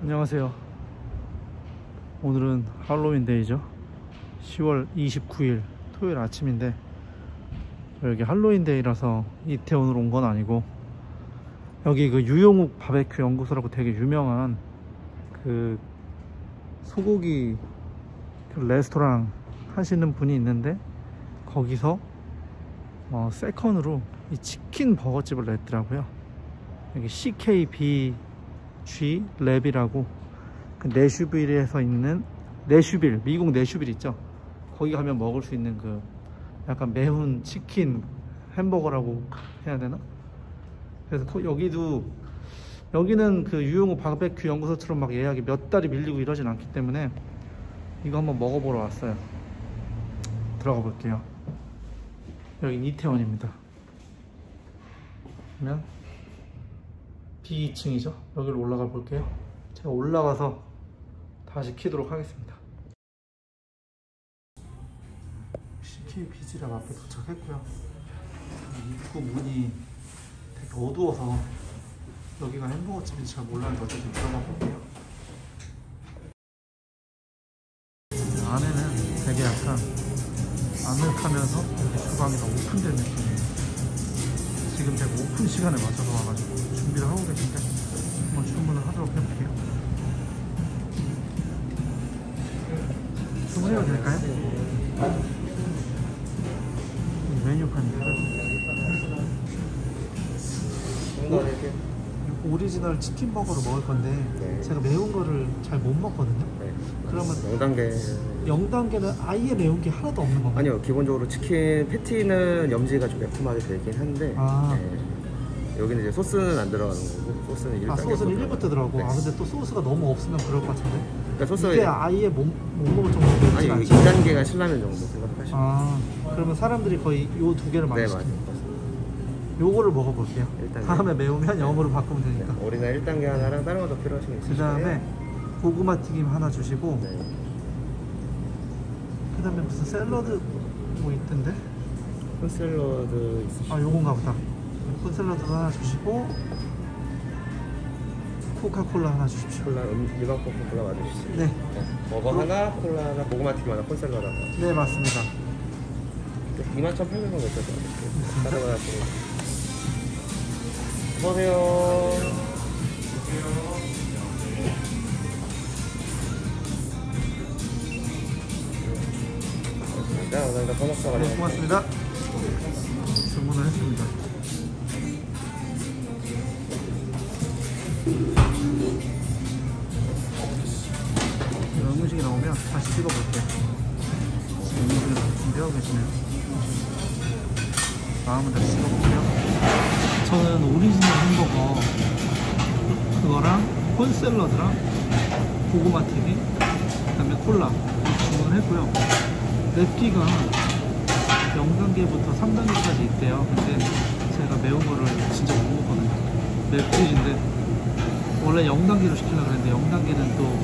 안녕하세요. 오늘은 할로윈 데이죠. 10월 29일 토요일 아침인데 여기 할로윈 데이라서 이태원으로 온 건 아니고 여기 그 유용욱 바베큐 연구소라고 되게 유명한 그 소고기 그 레스토랑 하시는 분이 있는데 거기서 어, 세컨으로 이 치킨 버거집을 냈더라고요. 여기 CKBG 랩이라고 그 내슈빌에서 있는 내슈빌 미국 내슈빌 있죠. 거기 가면 먹을 수 있는 그 약간 매운 치킨 햄버거라고 해야 되나? 그래서 거- 여기도 여기는 그 유용욱 바베큐 연구소처럼 막 예약이 몇 달이 밀리고 이러진 않기 때문에 이거 한번 먹어보러 왔어요. 들어가 볼게요. 여긴 이태원입니다. 그러면 B2층이죠. 여기로 올라가 볼게요. 제가 올라가서 다시 키도록 하겠습니다. CKBG랑 앞에 도착했고요. 입구 문이 되게 어두워서 여기가 햄버거 집인지 잘 몰랐는데 어쨌든 들어가 볼게요. 안에는 되게 약간 아늑하면서 이렇게 주방이 다 오픈된 느낌이에요. 지금 제가 오픈 시간에 맞춰서 와가지고 준비를 하고 계신데 한번 주문을 하도록 해볼게요. 주문해도 될까요? 이 메뉴판인데요. 오리지널 치킨 버거로 먹을 건데 네. 제가 매운 거를 잘 못 먹거든요. 네. 그러면 0단계 0단계는 아예 매운 게 하나도 없는 건가요? 아니요 기본적으로 치킨 패티는 염지가 좀 매콤하게 되긴 한데 아. 네. 여기는 이제 소스는 안 들어가는 거고 소스는 1단계 아 소스는 1부터 들어가고 네. 아 근데 또 소스가 너무 없으면 그럴 것 같은데 그러니까 소스 이게 아예 못, 못 먹을 정도로 아니 않지 2단계가 신라면 정도 생각하시면 아 그러면 사람들이 거의 요 두 개를 많이 네 맞아 요 요거를 먹어볼게요. 일단 다음에 매우면 영어로 바꾸면 되니까. 오리나 1단계 하나랑 다른 거 더 필요하신 거그 있으시면 다음에 고구마 튀김 하나 주시고 네. 그 다음에 무슨 샐러드 뭐 있던데? 콘샐러드 있으시면 아 요건가 보다. 콘샐러드 하나 주시고 코카콜라 하나 주십시오. 콜라 음, 일반 코카콜라 맞으시죠? 네, 네. 버거 하나, 콜라 하나, 고구마 튀김 하나, 콘샐러드 하나. 네 맞습니다. 21,800원 냈을 것 같아요? 가져가 시고 어서오세요. 감사합니다. 번호가 네 고맙습니다. 주문을 했습니다. 이런 음식이 나오면 다시 찍어볼게요. 지금 음식을 준비하고 계시네요. 다음은 다시 찍어볼게요 저는 오리지널 햄버거 그거랑 콘 샐러드랑 고구마 튀김 그다음에 콜라 주문을 했고요. 맵기가 0단계부터 3단계까지 있대요. 근데 제가 매운 거를 진짜 못 먹거든요. 맵기인데 원래 0단계로 시키려고 그랬는데 0단계는 또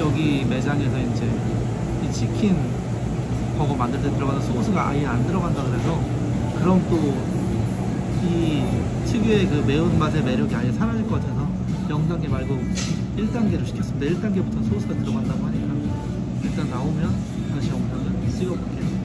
여기 매장에서 이제 이 치킨 버거 만들 때 들어가는 소스가 아예 안 들어간다 그래서 그럼 또 이 특유의 그 매운맛의 매력이 아예 사라질 것 같아서 0단계 말고 1단계로 시켰습니다. 1단계부터 소스가 들어간다고 하니까 일단 나오면 다시 영상을 찍어볼게요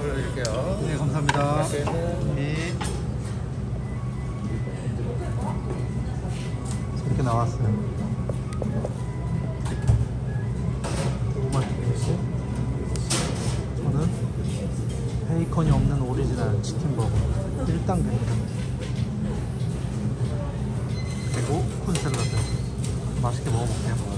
올려줄게요. 네, 감사합니다. 네. 이렇게 나왔어요. 저는 베이컨이 없는 오리지널 치킨버거 1당 베이컨 그리고 콘 샐러드 맛있게 먹어볼게요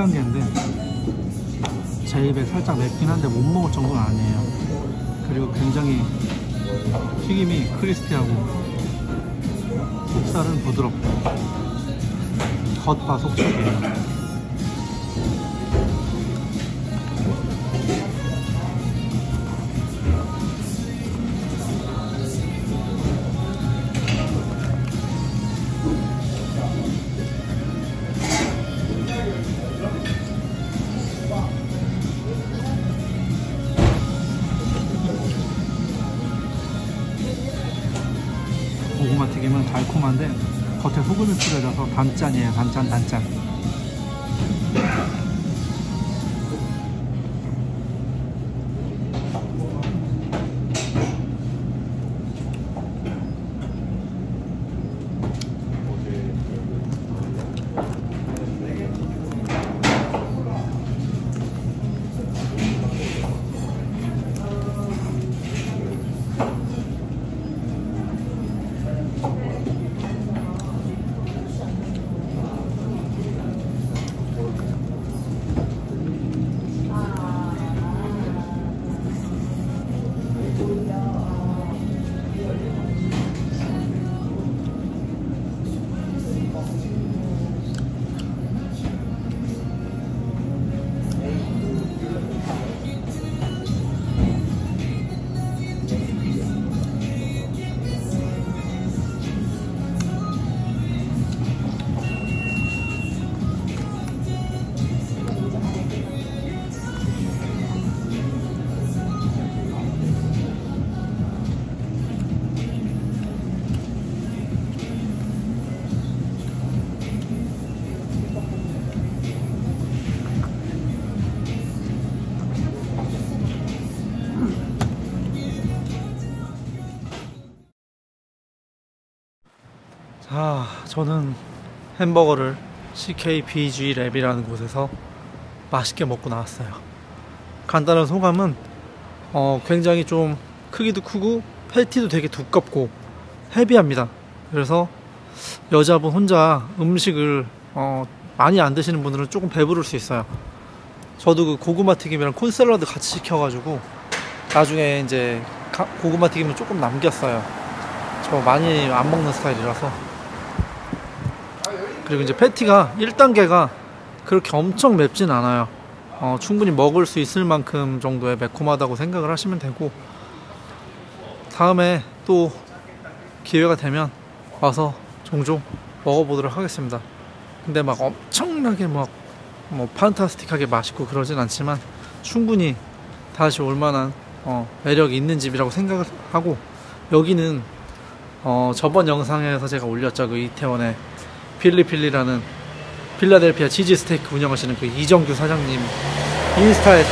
일단계인데 제 입에 살짝 맵긴 한데 못 먹을 정도는 아니에요. 그리고 굉장히 튀김이 크리스피하고 속살은 부드럽고 겉바 속촉이에요. 소금이 뿌려져서 단짠이에요. 단짠 단짠. 자, 저는 햄버거를 CKBG 랩이라는 곳에서 맛있게 먹고 나왔어요. 간단한 소감은 어, 굉장히 좀 크기도 크고 패티도 되게 두껍고 헤비합니다. 그래서 여자분 혼자 음식을 어, 많이 안 드시는 분들은 조금 배부를 수 있어요. 저도 그 고구마 튀김이랑 콘샐러드 같이 시켜가지고 나중에 이제 가- 고구마 튀김을 조금 남겼어요. 저 많이 안 먹는 스타일이라서 그리고 이제 패티가 1단계가 그렇게 엄청 맵진 않아요. 어, 충분히 먹을 수 있을 만큼 정도의 매콤하다고 생각을 하시면 되고 다음에 또 기회가 되면 와서 종종 먹어보도록 하겠습니다. 근데 막 엄청나게 막 뭐 판타스틱하게 맛있고 그러진 않지만 충분히 다시 올 만한 어, 매력이 있는 집이라고 생각을 하고 여기는 어, 저번 영상에서 제가 올렸죠 그 이태원의 필리필리라는 필라델피아 치즈 스테이크 운영하시는 그 이정규 사장님 인스타에서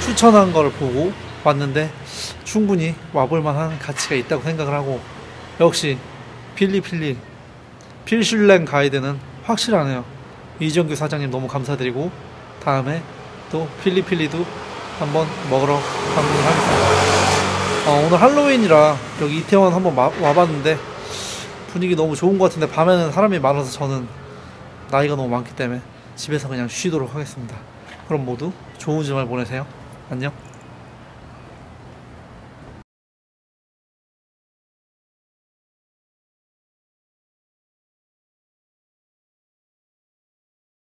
추천한 걸 보고 왔는데 충분히 와볼 만한 가치가 있다고 생각을 하고 역시 필리필리 필슐랭 가이드는 확실하네요. 이정규 사장님 너무 감사드리고 다음에 또 필리필리도 한번 먹으러 가보도록 하겠습니다. 어, 오늘 할로윈이라 여기 이태원 한번 마- 와봤는데 분위기 너무 좋은 것 같은데 밤에는 사람이 많아서 저는 나이가 너무 많기 때문에 집에서 그냥 쉬도록 하겠습니다. 그럼 모두 좋은 주말 보내세요. 안녕.